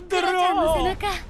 飛んでる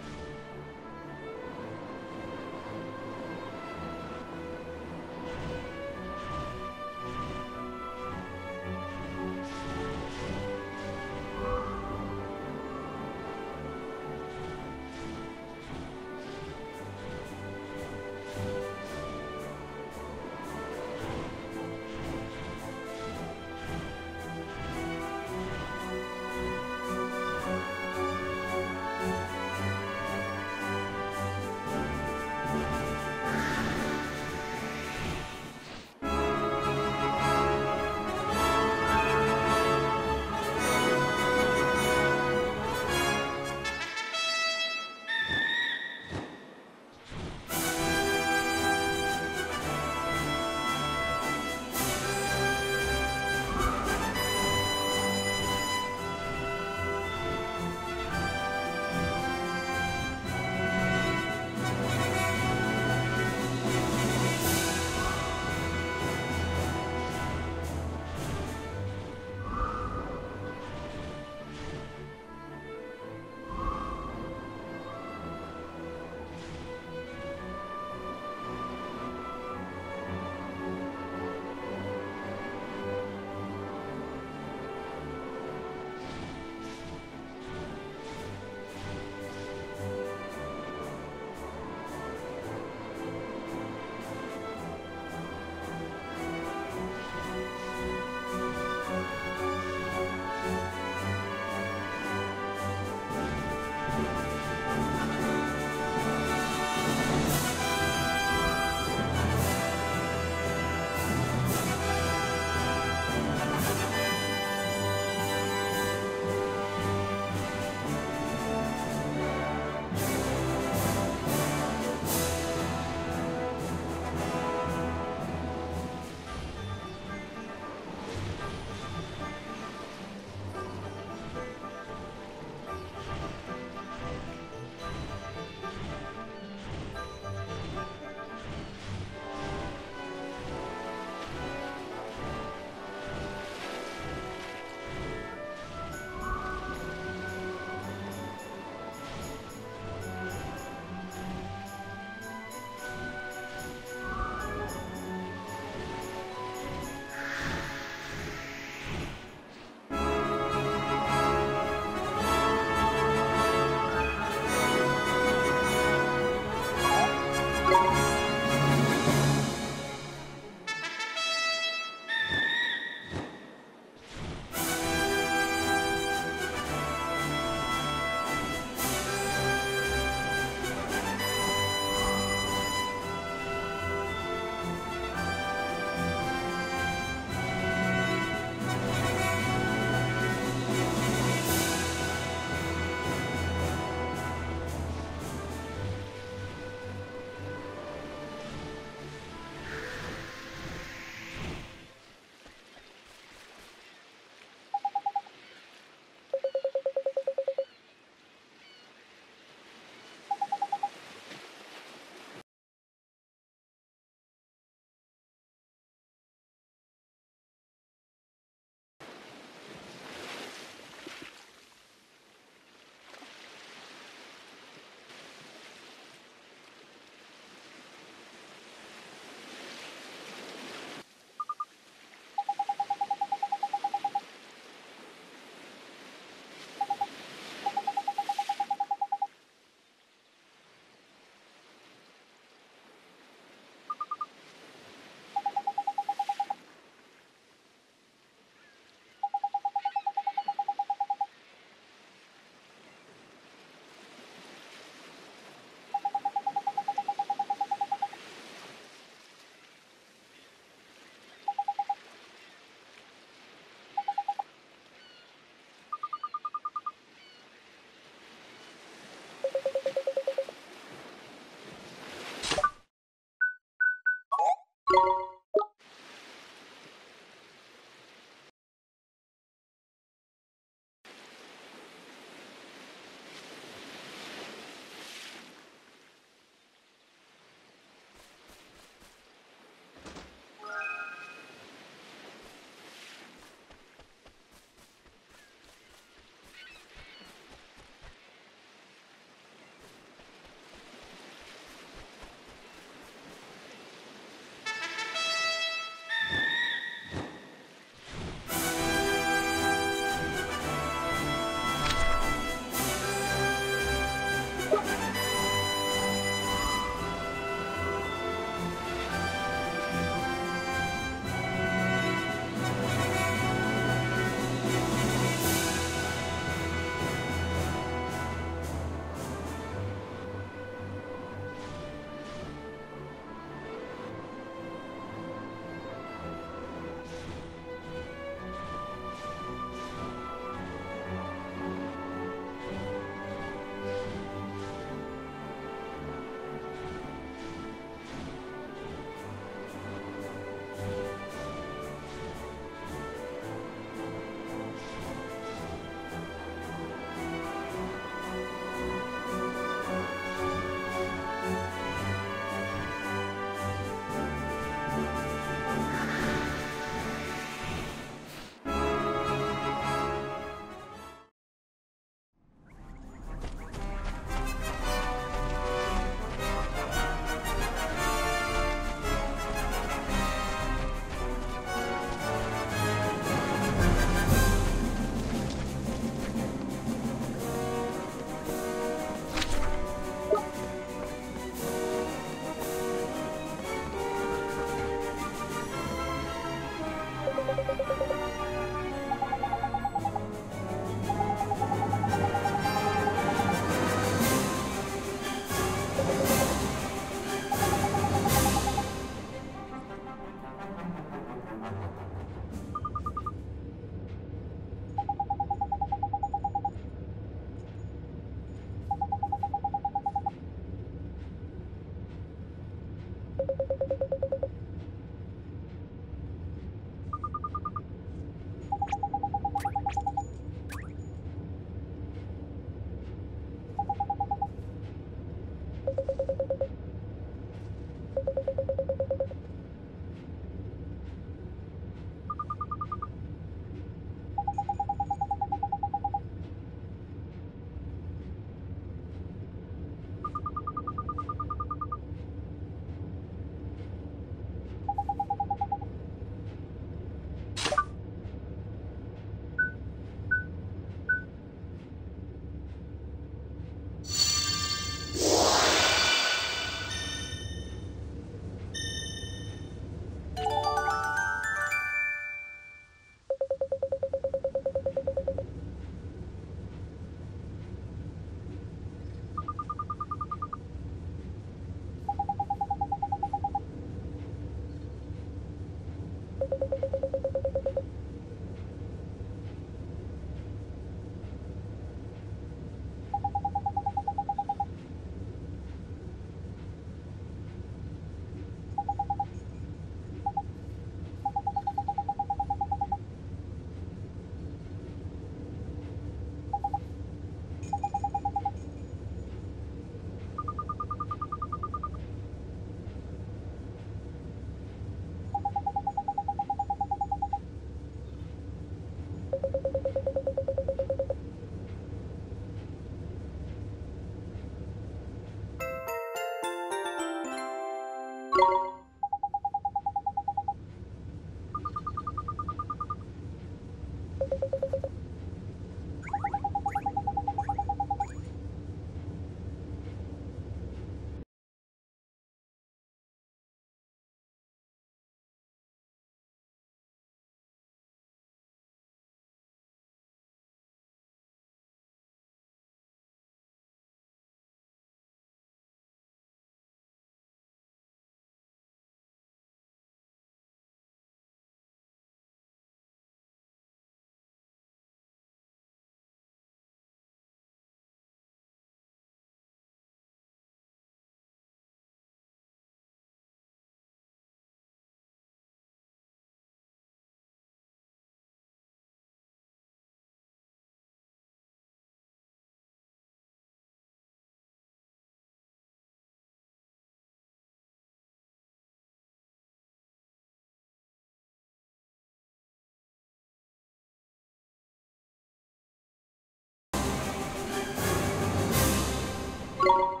you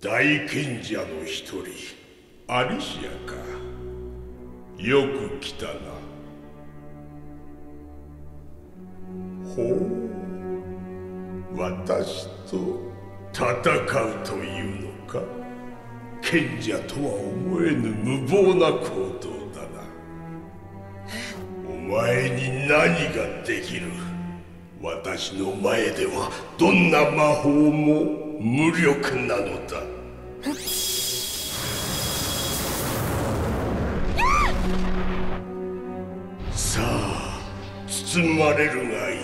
大賢者の一人アリシアか。よく来たな。ほう。私と戦うというのか？賢者とは思えぬ無謀な行動だな。お前に何ができる？私の前ではどんな魔法も無力なのだ。さあ包まれるがいい。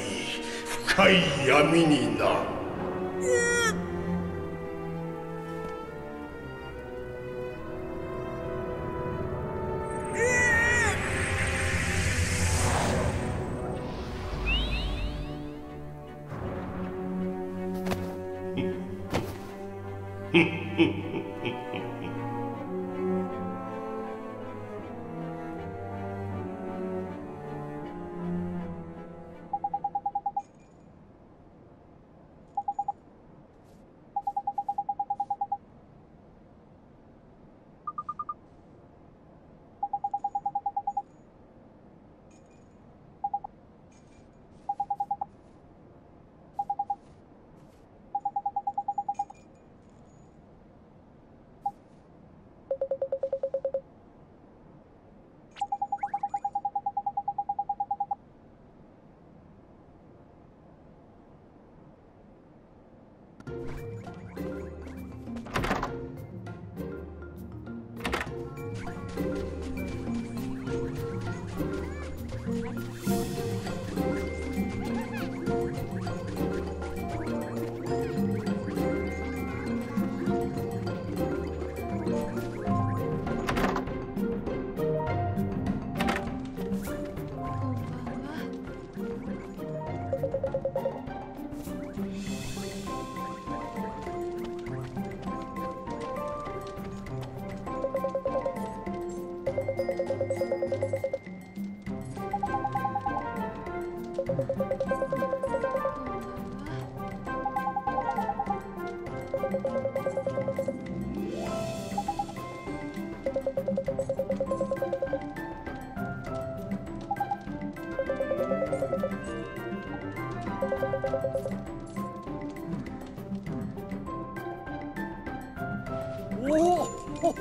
深い闇にな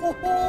ほほ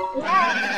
行